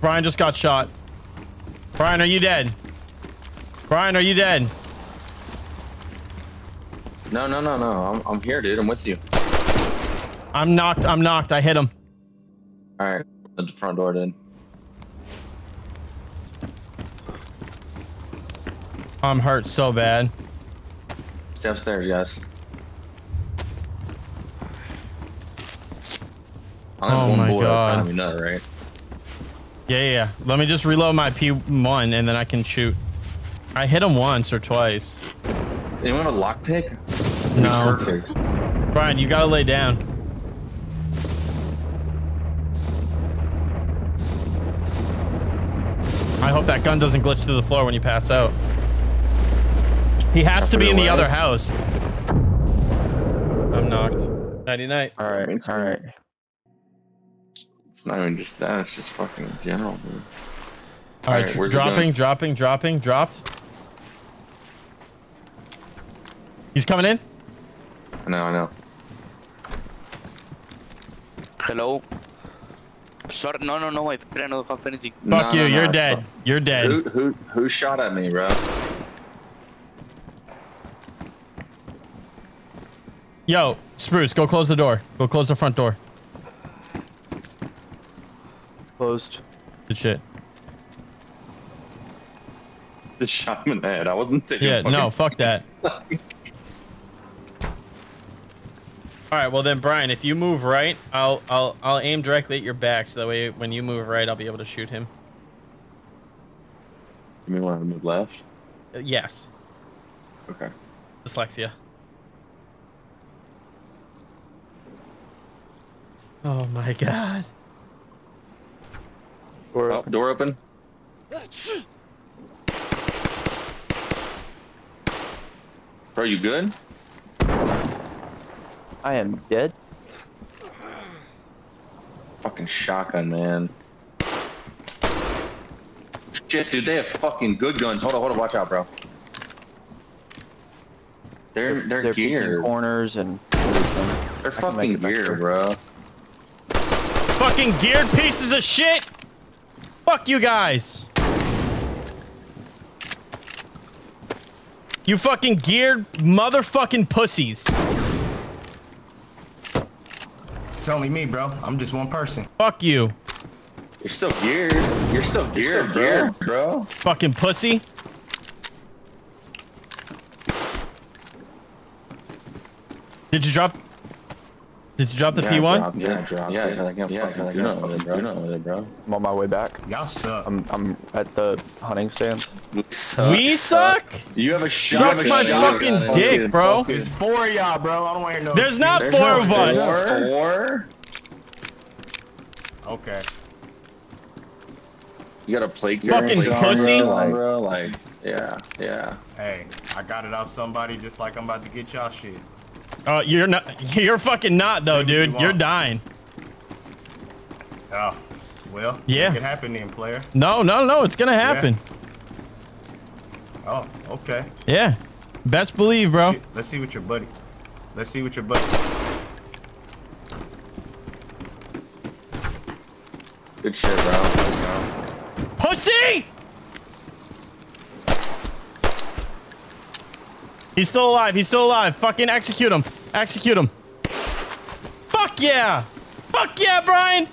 Bryan just got shot. Bryan, are you dead? Bryan, are you dead? No, no, no, no. I'm, I'm here, dude. I'm with you. I'm knocked. I'm knocked. I hit him. All right. The front door, dude. I'm hurt so bad. Stay upstairs, guys. I'm Oh one my bullet at a God. time, you know, right? Yeah, yeah, yeah. Let me just reload my P1 and then I can shoot. I hit him once or twice. Anyone have a lockpick? No. Perfect. Bryan, you gotta lay down. I hope that gun doesn't glitch through the floor when you pass out. He has to be in the other house. I'm knocked. Nighty night. All right, all right. It's not even just that. It's just fucking general, dude. All right, Alright, where's he dropping, dropping, dropping, dropped. He's coming in. I know, I know. Hello. Sorry, no, no, no. I think I don't have anything. Fuck No, you. no, You're no, dead. stop. You're dead. Who, who, who shot at me, bro? Yo, Spruce, go close the door. Go close the front door. It's closed. Good shit. Just shot him in the head. I wasn't taking. Yeah, no, fuck that. All right, well then, Bryan, if you move right, I'll I'll I'll aim directly at your back, so that way when you move right, I'll be able to shoot him. You mean want to move left? Uh, yes, Okay. dyslexia. Oh my god. Door Oh, open. door open. Bro, you good? I am dead. Fucking shotgun, man. Shit, dude, they have fucking good guns. Hold on, hold on, watch out, bro. They're they're, They're peeking geared. corners and everything. They're can make fucking it geared, bro. Fucking geared pieces of shit. Fuck you guys. You fucking geared motherfucking pussies. It's only me, bro. I'm just one person. Fuck you. You're still geared. You're still geared, bro. geared, bro. Fucking pussy. Did you drop? Did you drop the Yeah, P1? drop, Yeah, drop. Yeah, because I can't Yeah, 'cause fucking I do can't nothing with it, fucking bro. do with it, bro. I'm on my way back. Y'all suck. I'm I'm at the hunting stands. We suck. We suck? You have a Suck shot. my fucking dick, bro. It's four of y'all, bro. I don't want to hear no. There's not excuses. four of us. Four. Four. Okay. You got a plate Fucking carrying pussy. bro, like, bro. Like, yeah, yeah. Hey, I got it off somebody just like I'm about to get y'all shit. Oh, you're not. You're fucking not though, Say what you dude. You're dying. Oh, well. Yeah. It can happen then, player. No, no, no. It's gonna happen. Oh, okay. Yeah. Best believe, bro. See- Let's see what your buddy. Let's see what your buddy. Good shit, bro. Good bro. Pussy! He's still alive. He's still alive. Fucking execute him. Execute him. Fuck yeah. Fuck yeah, Bryan.